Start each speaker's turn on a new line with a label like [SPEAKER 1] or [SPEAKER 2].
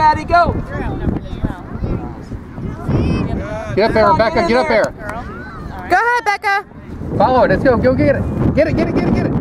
[SPEAKER 1] Maddie, go.
[SPEAKER 2] Get up there, Rebecca.
[SPEAKER 1] get
[SPEAKER 2] up
[SPEAKER 1] there.
[SPEAKER 3] Go ahead, Becca.
[SPEAKER 2] Follow it. Let's go. Go get it. Get it. Get it. Get it. Get it.